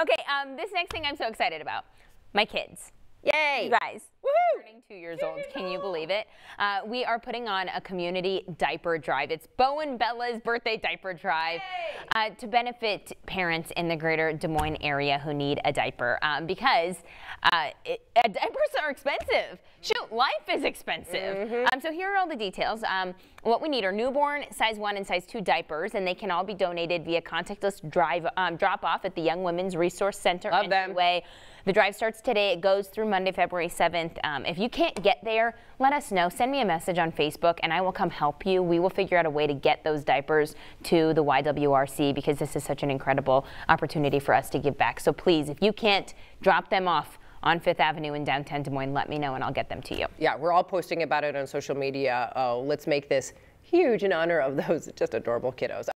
Okay, um, this next thing I'm so excited about. My kids. Yay! You guys. Turning two years old. Can you believe it? Uh, we are putting on a community diaper drive. It's Beau and Bella's birthday diaper drive uh, to benefit parents in the greater Des Moines area who need a diaper um, because uh, it, uh, diapers are expensive. Shoot, life is expensive. Mm-hmm. Um, so here are all the details. Um, what we need are newborn, size one and size two diapers, and they can all be donated via contactless drive um, drop off at the Young Women's Resource Center. Love them. Way. The drive starts today. It goes through Monday, February 7th. Um, if you can't get there, let us know. Send me a message on Facebook and I will come help you. We will figure out a way to get those diapers to the YWRC because this is such an incredible opportunity for us to give back. So please, if you can't drop them off on Fifth Avenue in downtown Des Moines, let me know and I'll get them to you. Yeah, we're all posting about it on social media. Oh, let's make this huge in honor of those just adorable kiddos.